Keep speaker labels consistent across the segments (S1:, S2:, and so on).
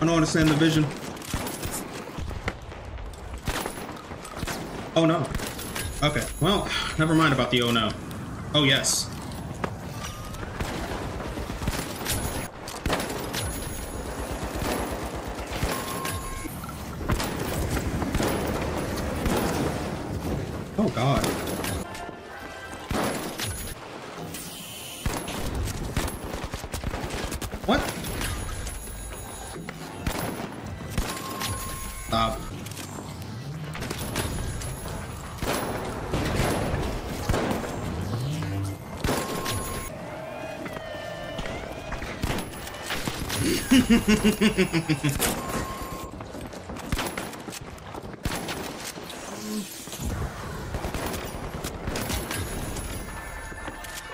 S1: I don't understand the vision. Oh no. Okay, well, never mind about the oh no. Oh yes.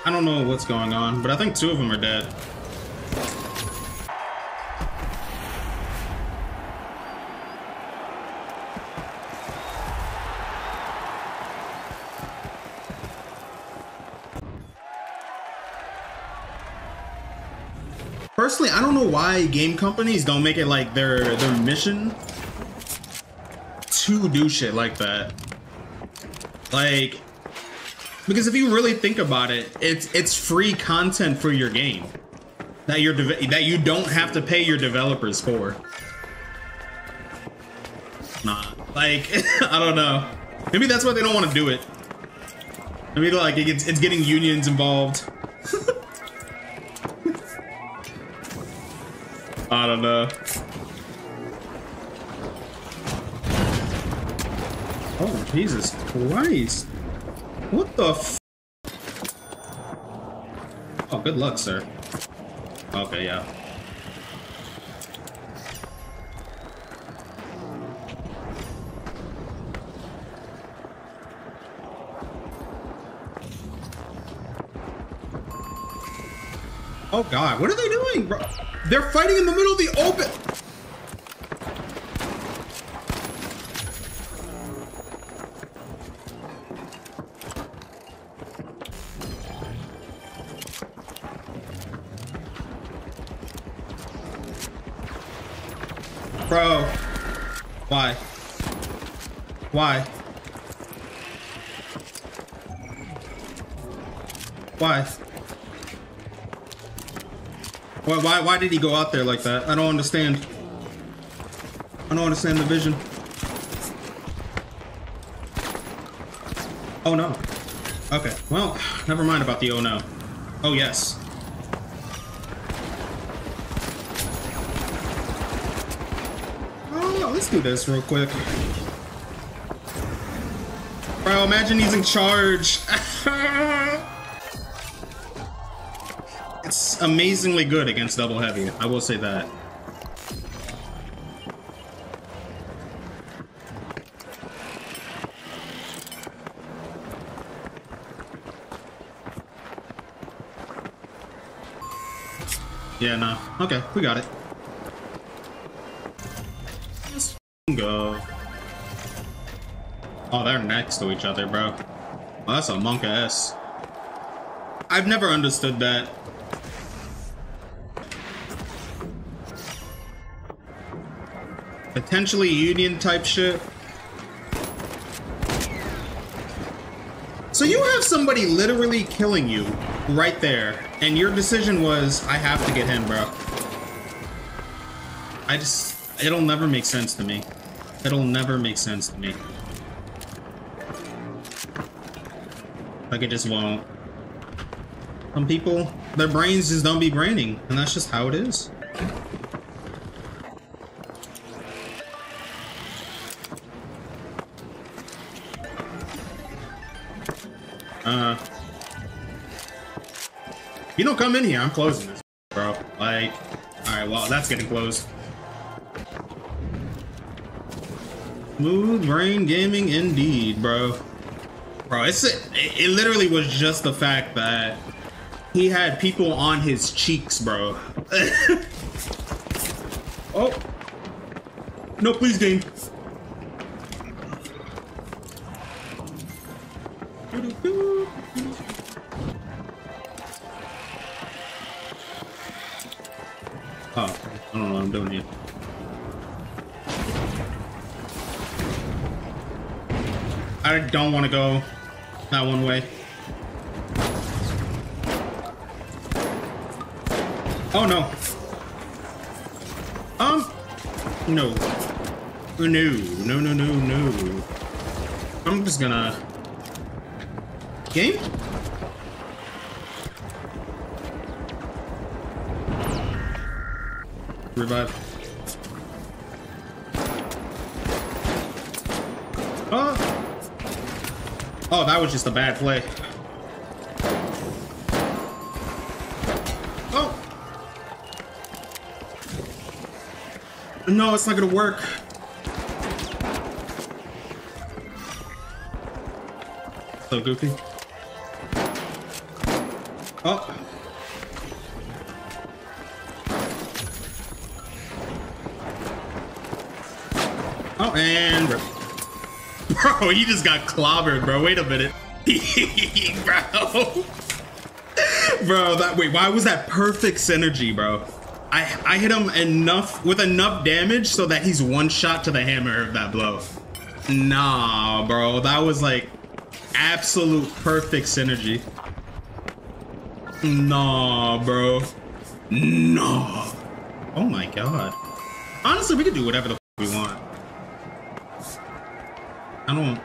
S1: I don't know what's going on, but I think two of them are dead. Personally, I don't know why game companies don't make it like their their mission to do shit like that. Like because if you really think about it, it's it's free content for your game that you're that you don't have to pay your developers for. Nah, like I don't know. Maybe that's why they don't want to do it. Maybe like it gets, it's getting unions involved. I don't know. Oh Jesus Christ! What the f- Oh, good luck, sir. Okay, yeah. Oh god, what are they doing, bro? They're fighting in the middle of the open. Why, why, did he go out there like that? I don't understand. I don't understand the vision. Oh no. Okay, well, never mind about the oh no. Oh yes. Oh let's do this real quick. Bro, imagine he's in charge. it's amazingly good against double heavy. I will say that. Yeah, no. Okay, we got it. Let's go. Oh, they're next to each other, bro. Oh, that's a monk ass. I've never understood that. Potentially union type shit. So you have somebody literally killing you right there, and your decision was, I have to get him, bro. I just, it'll never make sense to me. It'll never make sense to me. Like it just won't. Some people, their brains just don't be braining, and that's just how it is. Uh, you don't come in here, I'm closing this, bro. Like, alright, well, that's getting closed. Smooth brain gaming indeed, bro. Bro, it's it, it literally was just the fact that he had people on his cheeks, bro. oh. No, please, game. Go that one way. Oh no. Um, no. No, no, no, no, no. I'm just gonna... Game? Revive. Oh! Oh, that was just a bad play. Oh! No, it's not gonna work. So goofy. Oh. Bro, he just got clobbered, bro. Wait a minute. bro. bro, that wait, why was that perfect synergy, bro? I I hit him enough with enough damage so that he's one shot to the hammer of that blow. Nah, bro. That was like absolute perfect synergy. Nah, bro. Nah. Oh my god. Honestly, we could do whatever the we want. I don't...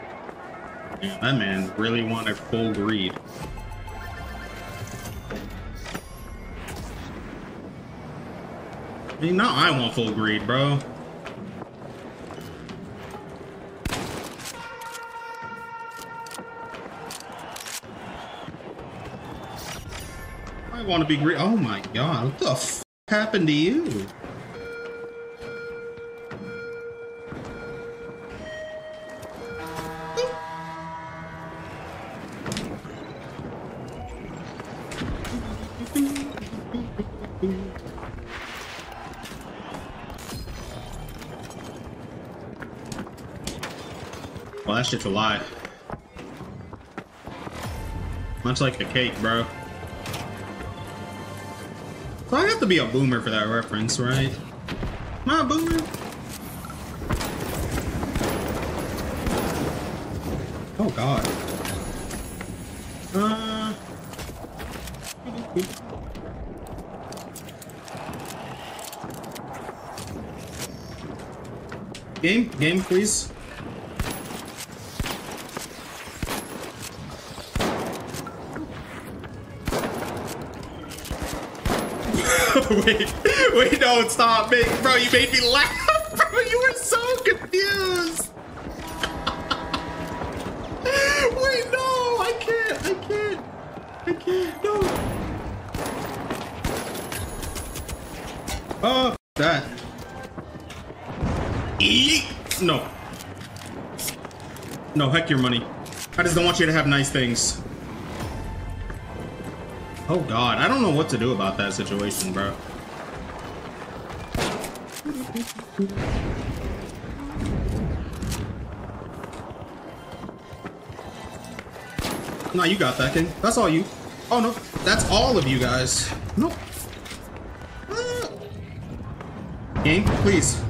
S1: That man really wanted full greed. I mean, now I want full greed, bro. I want to be greedy. Oh my god, what the f happened to you? Shit's a lie. Much like a cake, bro. So I have to be a boomer for that reference, right? Am I a boomer? Oh god. Uh Game, game, please. Wait, no, stop, me, bro. You made me laugh, bro. You were so confused. wait, no, I can't, I can't, I can't, no. Oh, that. Eat. No. No, heck your money. I just don't want you to have nice things. Oh god, I don't know what to do about that situation, bro. Nah, you got that, King. That's all you. Oh, no. That's all of you guys. No. Ah. Game, please.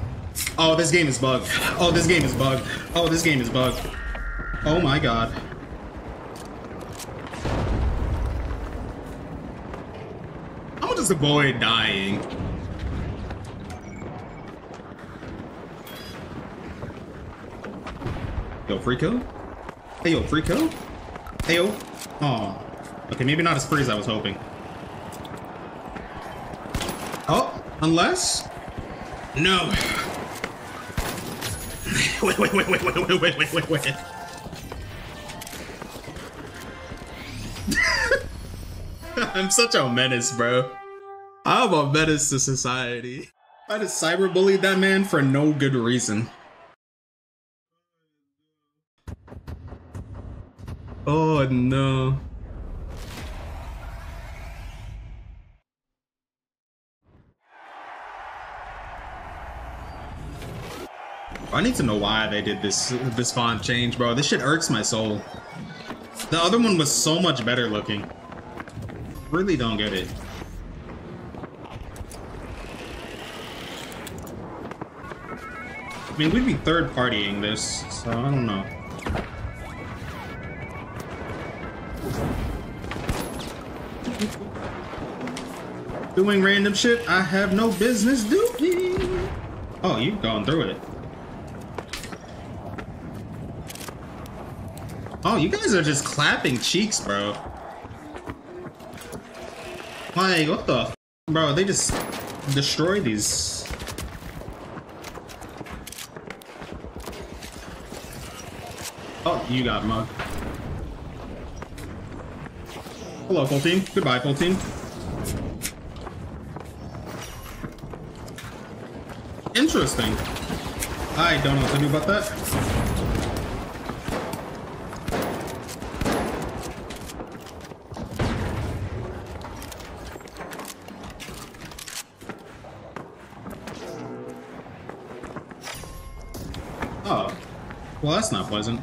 S1: Oh, this game is bugged. Oh, this game is bugged. Oh, this game is bugged. Oh my god. I'm gonna just avoid dying. Yo, kill? Hey, yo, kill? Hey, yo. Oh. Okay, maybe not as free as I was hoping. Oh, unless? No. wait, wait, wait, wait, wait, wait, wait, wait, wait, wait. I'm such a menace, bro. I'm a menace to society. I just cyberbullied that man for no good reason. Oh no. I need to know why they did this this font change, bro. This shit irks my soul. The other one was so much better looking. Really don't get it. I mean, we'd be third partying this, so I don't know. Doing random shit I have no business doing. Oh, you going through it. Oh, you guys are just clapping cheeks, bro. Like, what the Bro, they just destroy these. Oh, you got mugged. Hello, full team. Goodbye, full team. Interesting. I don't know what to do about that. Oh. Well, that's not pleasant.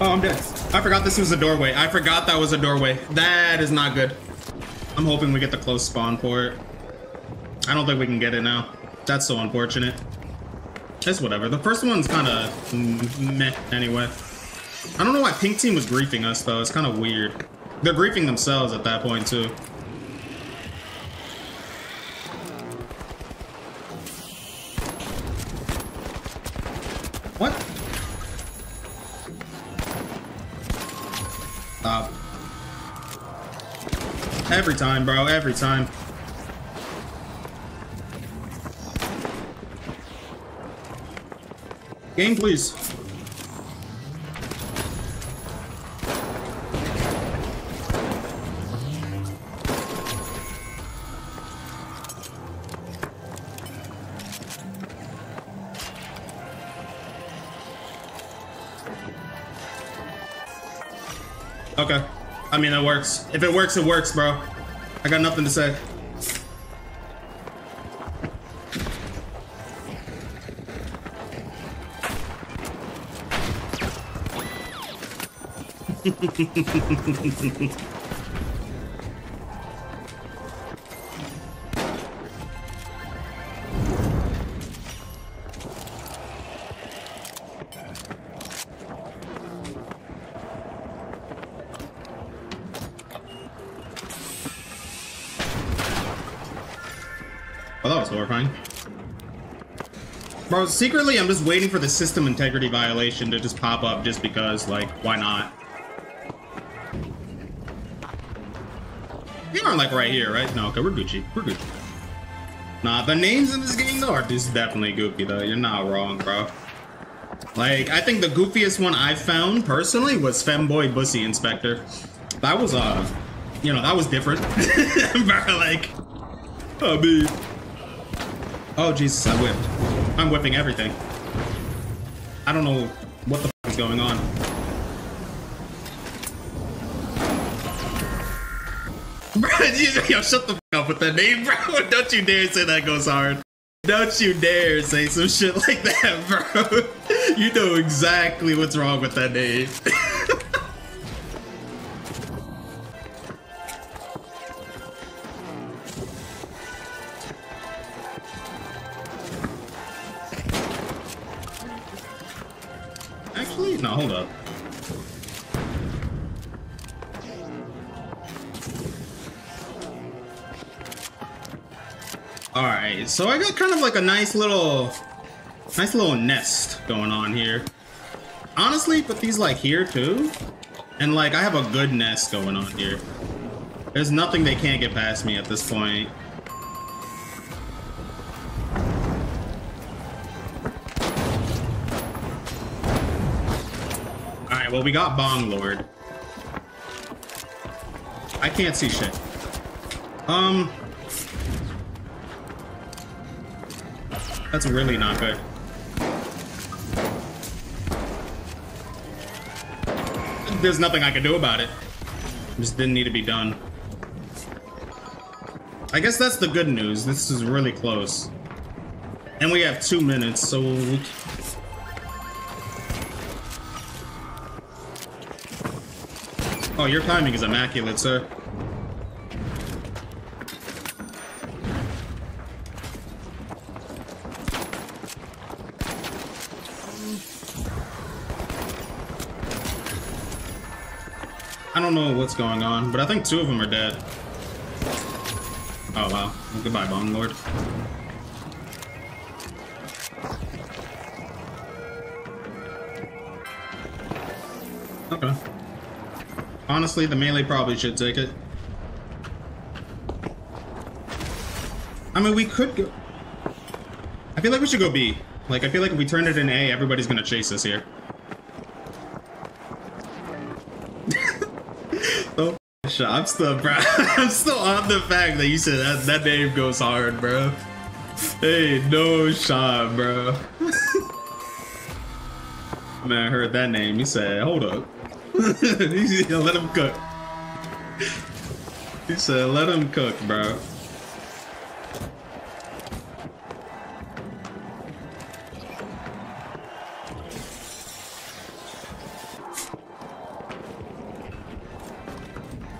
S1: Oh, I'm dead. I forgot this was a doorway. I forgot that was a doorway. That is not good. I'm hoping we get the close spawn for it. I don't think we can get it now. That's so unfortunate. It's whatever. The first one's kind of meh anyway. I don't know why Pink Team was griefing us, though. It's kind of weird. They're griefing themselves at that point, too. Stop. Every time, bro. Every time. Game, please. Mean, it works. If it works, it works, bro. I got nothing to say. Oh, that was horrifying. Bro, secretly, I'm just waiting for the system integrity violation to just pop up just because, like, why not? You aren't, like, right here, right? No, okay, we're Gucci. We're Gucci. Nah, the names in this game, though, are just definitely goofy, though. You're not wrong, bro. Like, I think the goofiest one I found, personally, was Femboy Bussy Inspector. That was, uh, you know, that was different. like, I mean... Oh, Jesus, I whipped. I'm whipping everything. I don't know what the is going on. Bro, yo, shut the up with that name, bro. Don't you dare say that goes hard. Don't you dare say some shit like that, bro. You know exactly what's wrong with that name. Actually, no, hold up. Alright, so I got kind of like a nice little, nice little nest going on here. Honestly, put these like here too. And like, I have a good nest going on here. There's nothing they can't get past me at this point. Well we got Bong Lord. I can't see shit. Um... That's really not good. There's nothing I can do about it. Just didn't need to be done. I guess that's the good news. This is really close. And we have two minutes, so we... Oh, your timing is immaculate, sir. I don't know what's going on, but I think two of them are dead. Oh wow. Well, goodbye, Bong Lord. Okay. Honestly, the melee probably should take it. I mean, we could go... I feel like we should go B. Like, I feel like if we turn it in A, everybody's gonna chase us here. oh. I'm still, bro. I'm still on the fact that you said that, that name goes hard, bro. Hey, no shot, bro. Man, I heard that name. He said, hold up. he said, let him cook. He said, let him cook, bro.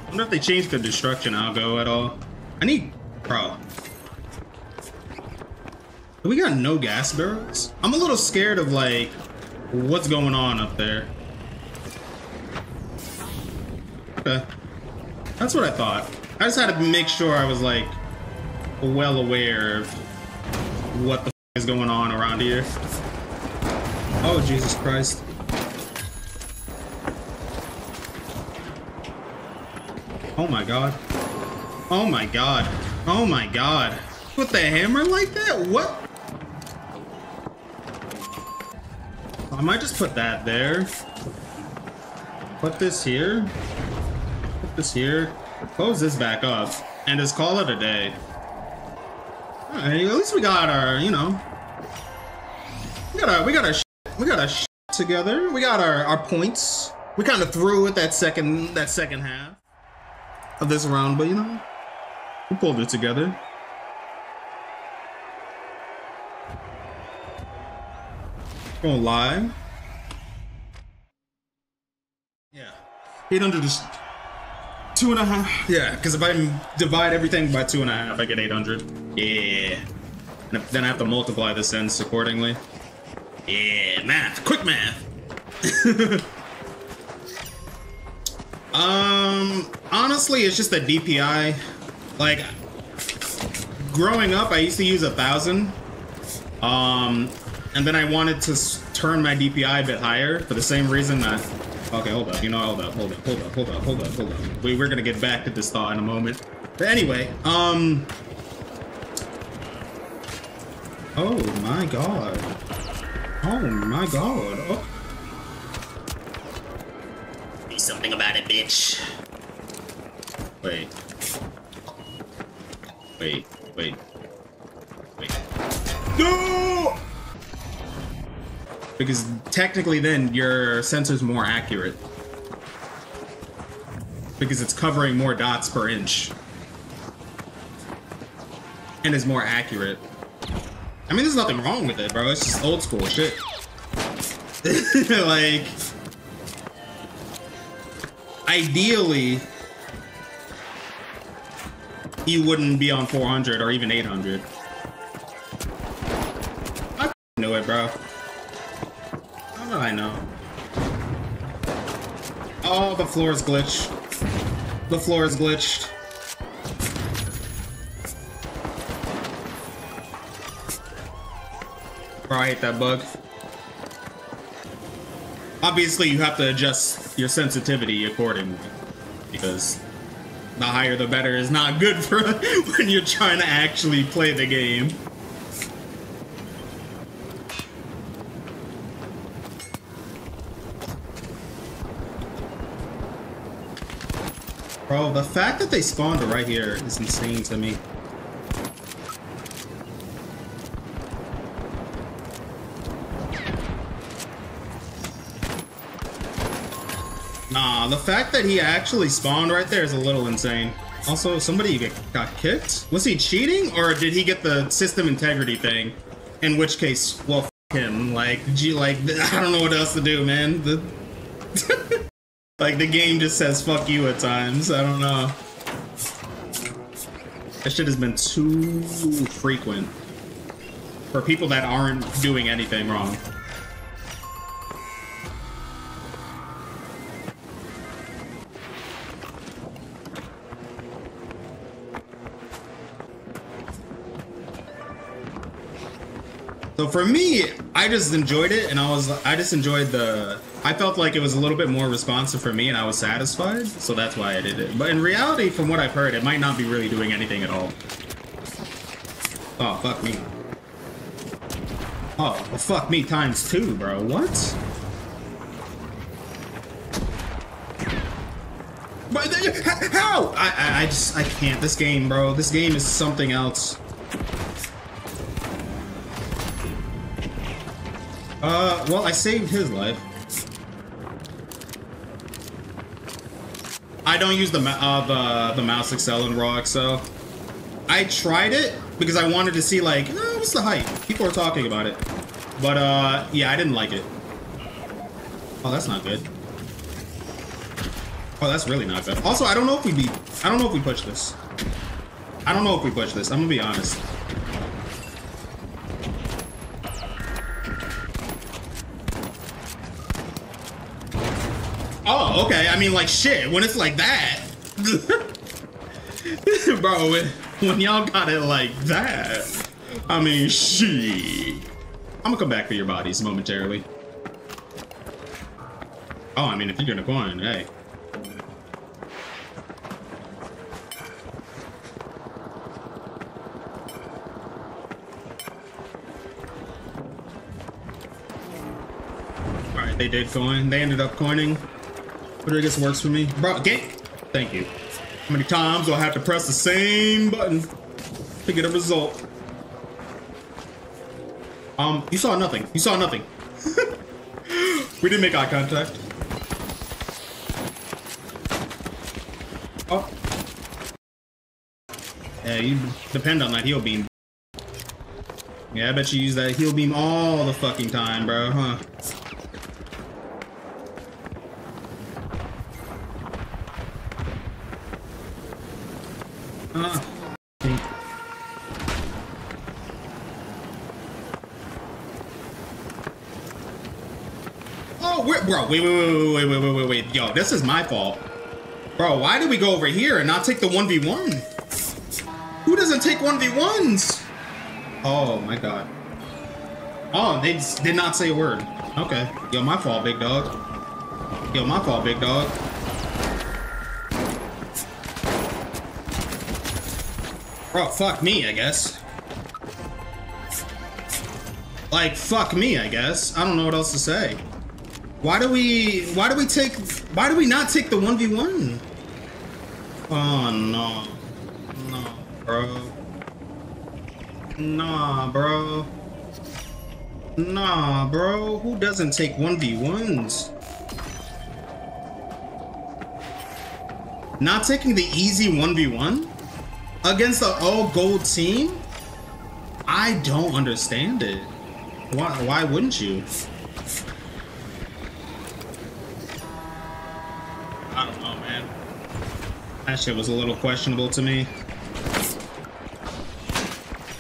S1: I wonder if they changed the destruction algo at all. I need, bro. We got no gas barrels? I'm a little scared of like, what's going on up there. That's what I thought. I just had to make sure I was like, well aware of what the is going on around here. Oh, Jesus Christ. Oh my god. Oh my god. Oh my god. With the hammer like that? What? I might just put that there. Put this here. This here. Close this back up. And just call it a day. Alright, at least we got our, you know. We got our, we got our, we got our together. We got our, our points. We kind of threw it that second, that second half of this round, but you know, we pulled it together. Gonna lie. Yeah. 800 is two and a half. Yeah, because if I divide everything by two and a half, I get 800. Yeah. And then I have to multiply this ends accordingly. Yeah, math. Quick math. Um, honestly, it's just a DPI. Like, growing up, I used to use a thousand. Um, and then I wanted to turn my DPI a bit higher for the same reason that. Okay, hold up. You know, hold up, hold up, hold up, hold up, hold up, hold up. We, we're gonna get back to this thought in a moment. But anyway, um. Oh my god. Oh my god. Oh something about it, bitch. Wait. Wait, wait. Wait. No! Because technically then your sensor's more accurate. Because it's covering more dots per inch. And is more accurate. I mean, there's nothing wrong with it, bro. It's just old school shit. like ideally, you wouldn't be on 400 or even 800. Floor is glitched. The floor is glitched. Bro, I hate that bug. Obviously, you have to adjust your sensitivity accordingly, because the higher the better is not good for when you're trying to actually play the game. Bro, the fact that they spawned right here is insane to me. Nah, the fact that he actually spawned right there is a little insane. Also, somebody got kicked? Was he cheating, or did he get the system integrity thing? In which case, well, him. Like, gee, like, I don't know what else to do, man. The Like the game just says fuck you at times. I don't know. That shit has been too frequent for people that aren't doing anything wrong. So for me, I just enjoyed it, and I was I just enjoyed the. I felt like it was a little bit more responsive for me, and I was satisfied. So that's why I did it. But in reality, from what I've heard, it might not be really doing anything at all. Oh fuck me. Oh well, fuck me times two, bro. What? But how? I, I I just I can't. This game, bro. This game is something else. Well, I saved his life. I don't use the uh, the the mouse XL and Raw Accel. I tried it because I wanted to see like, oh, what's the hype? People are talking about it, but uh, yeah, I didn't like it. Oh, that's not good. Oh, that's really not good. Also, I don't know if we beat. I don't know if we push this. I don't know if we push this. I'm gonna be honest. Okay. I mean, like, shit, when it's like that. Bro, when, when y'all got it like that. I mean, shit. I'm gonna come back for your bodies momentarily. Oh, I mean, if you're gonna coin, hey. Alright, they did coin. They ended up coining. Rodriguez works for me. Bro, get. Thank you. How many times do I have to press the same button to get a result? Um, you saw nothing. You saw nothing. we didn't make eye contact. Oh. Yeah, you depend on that heal beam. Yeah, I bet you use that heal beam all the fucking time, bro, huh? Oh, we're, bro, wait, wait, wait, wait, wait, wait, wait, wait, yo, this is my fault. Bro, why did we go over here and not take the 1v1? Who doesn't take 1v1s? Oh, my God. Oh, they did not say a word. Okay. Yo, my fault, big dog. Yo, my fault, big dog. Bro, fuck me, I guess. Like, fuck me, I guess. I don't know what else to say. Why do we, why do we take, why do we not take the 1v1? Oh, no. No, bro. Nah, bro. Nah, bro. Who doesn't take 1v1s? Not taking the easy 1v1? Against the all gold team? I don't understand it. Why why wouldn't you? I don't know, man. That shit was a little questionable to me.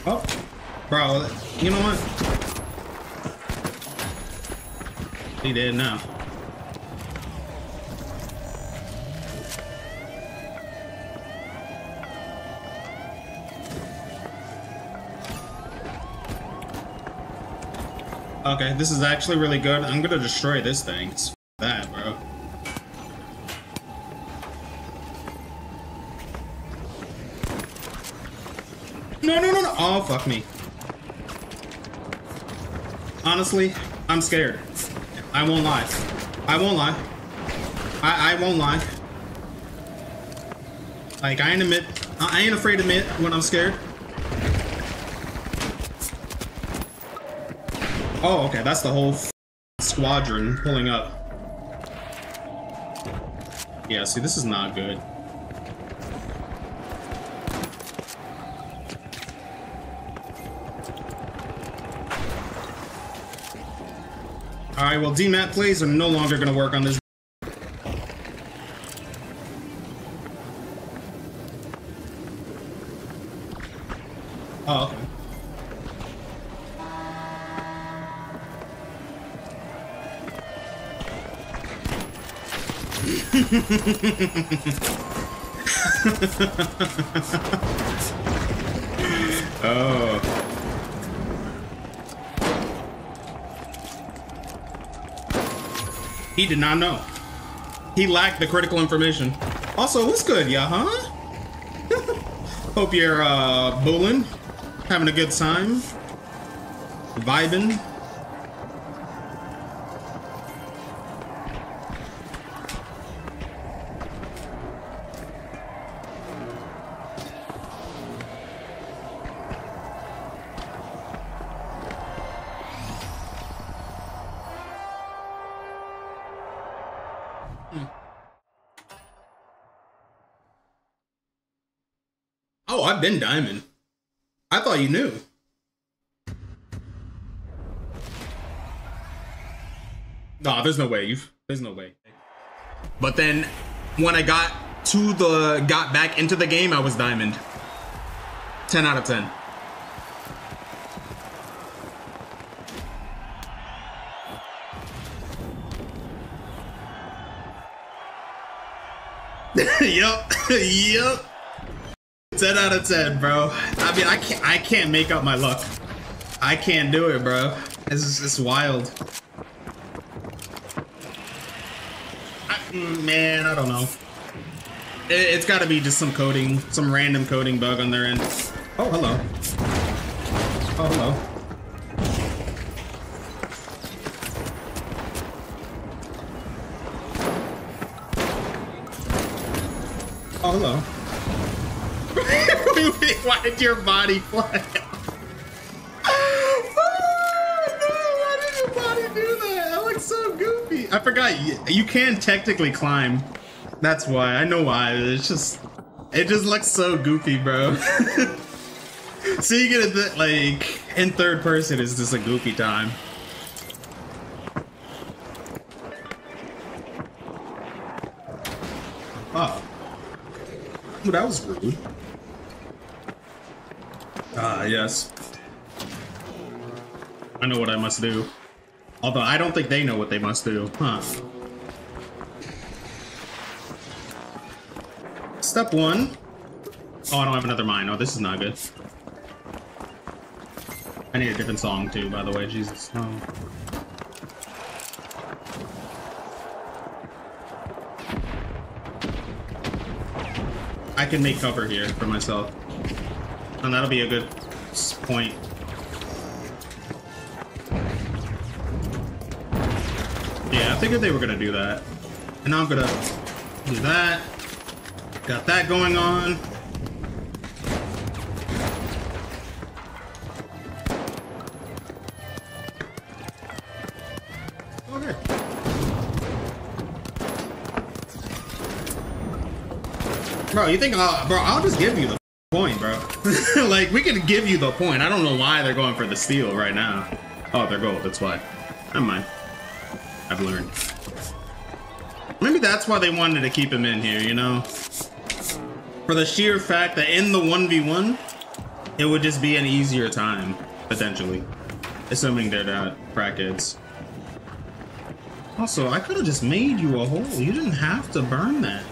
S1: Oh, bro, you know what? He did now. This is actually really good. I'm gonna destroy this thing. It's that, bro. No, no, no, no. Oh, fuck me. Honestly, I'm scared. I won't lie. I won't lie. I, I won't lie. Like, I ain't admit, I ain't afraid to admit when I'm scared. Oh, okay, that's the whole squadron pulling up. Yeah, see, this is not good. Alright, well, DMAT plays are no longer going to work on this. oh. He did not know. He lacked the critical information. Also, what's good, yeah, huh? Hope you're uh, bowling, having a good time, vibing. I've been diamond. I thought you knew. Nah, there's no way. You've, there's no way. But then when I got to the got back into the game, I was diamond. 10 out of 10. yup. yup. 10 out of 10, bro. I mean, I can't I can't make up my luck. I can't do it, bro. It's it's wild. I, mm, man, I don't know. It, has got to be just some coding, some random coding bug on their end. Oh, hello. Oh, hello. Oh, hello. Why did your body fly? No, Why did your body do that? That looks so goofy. I forgot you, you can technically climb. That's why. I know why. It's just it just looks so goofy, bro. Seeing it the, like in third person is just a goofy time. Oh. Ooh, that was rude. Ah, yes. I know what I must do. Although I don't think they know what they must do. Huh. Step one. Oh, I don't have another mine. Oh, this is not good. I need a different song too, by the way. Jesus. No. I can make cover here for myself. And that'll be a good point. Yeah, I figured they were gonna do that. And now I'm gonna do that. Got that going on. Bro, you think, uh, bro, I'll just give you the point, bro. like, we can give you the point. I don't know why they're going for the steal right now. Oh, they're gold, that's why. Never mind. I've learned. Maybe that's why they wanted to keep him in here, you know? For the sheer fact that in the 1v1, it would just be an easier time, potentially. Assuming they're not crackheads. Also, I could have just made you a hole. You didn't have to burn that.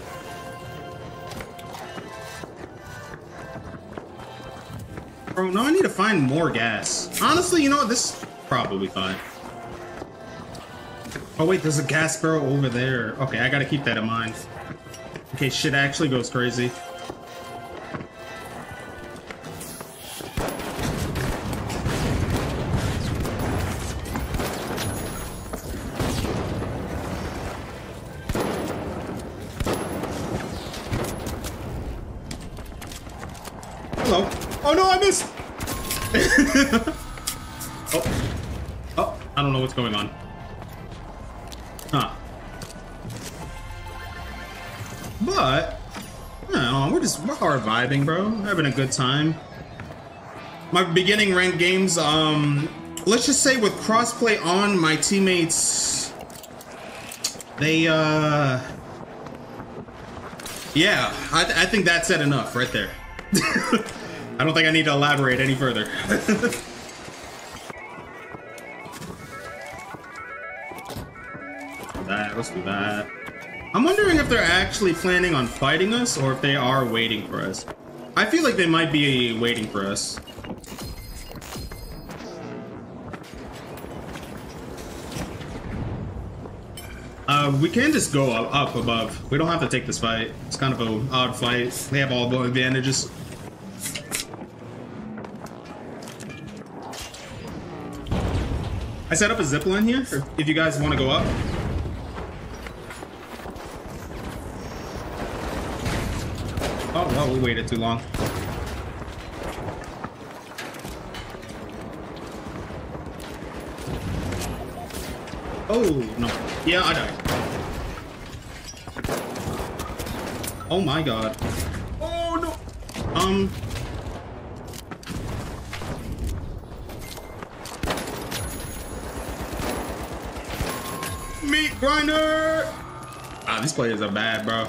S1: Oh, Bro, no, I need to find more gas. Honestly, you know what? This is probably fine. Oh, wait, there's a gas barrel over there. Okay, I gotta keep that in mind. Okay, shit actually goes crazy. We're hard vibing, bro. Having a good time. My beginning ranked games, um, let's just say with crossplay on, my teammates, they, uh, yeah, I, th I think that said enough right there. I don't think I need to elaborate any further. let's do that. I'm wondering if they're actually planning on fighting us or if they are waiting for us. I feel like they might be waiting for us. Uh, we can just go up, up above. We don't have to take this fight. It's kind of an odd fight. They have all the advantages. I set up a zip line here if you guys want to go up. Oh, well, waited too long. Oh, no. Yeah, I died. Oh my god. Oh, no. Um... Meat grinder! Ah, these players are bad, bro.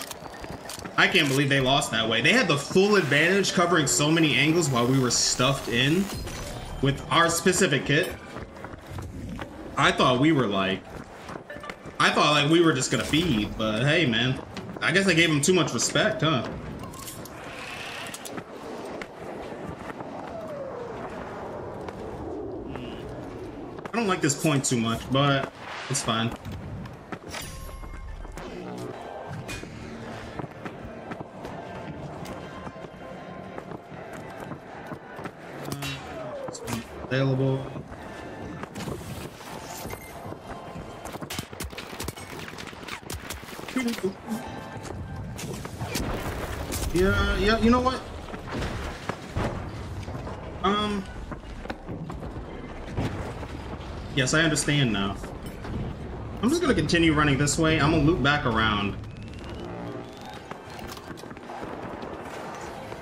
S1: I can't believe they lost that way. They had the full advantage covering so many angles while we were stuffed in with our specific kit. I thought we were like, I thought like we were just gonna feed, but hey, man, I guess I gave them too much respect, huh? I don't like this point too much, but it's fine. Yeah, yeah, you know what? Um. Yes, I understand now. I'm just gonna continue running this way. I'm gonna loop back around.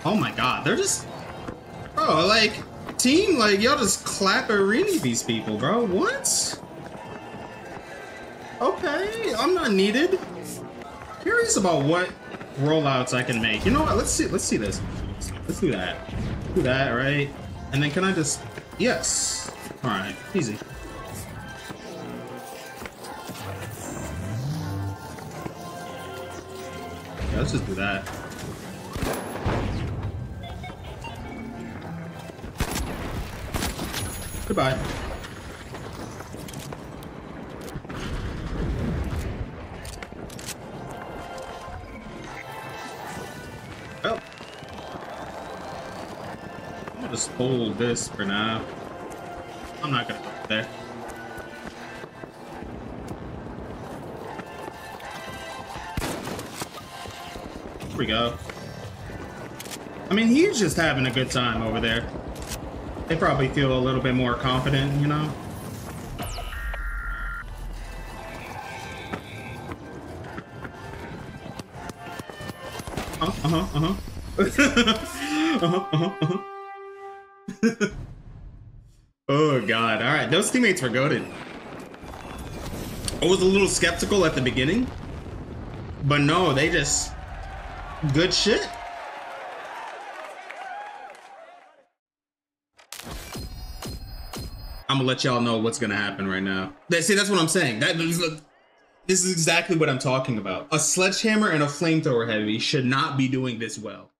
S1: Oh my god, they're just... Bro, like team, like, y'all just clap clapperini these people, bro. What? Okay, I'm not needed. Curious about what rollouts I can make. You know what? Let's see. Let's see this. Let's do that. Do that, right? And then can I just... Yes. All right. Easy. Yeah, let's just do that. Goodbye. Oh. Well, I'm just hold this for now. I'm not gonna go there. Here we go. I mean, he's just having a good time over there. They probably feel a little bit more confident, you know? Uh-huh, uh-huh, uh-huh. uh-huh, uh-huh. oh, God. All right, those teammates were goaded. I was a little skeptical at the beginning, but no, they just... Good shit. I'm gonna let y'all know what's gonna happen right now. See, that's what I'm saying. That this is exactly what I'm talking about. A sledgehammer and a flamethrower heavy should not be doing this well.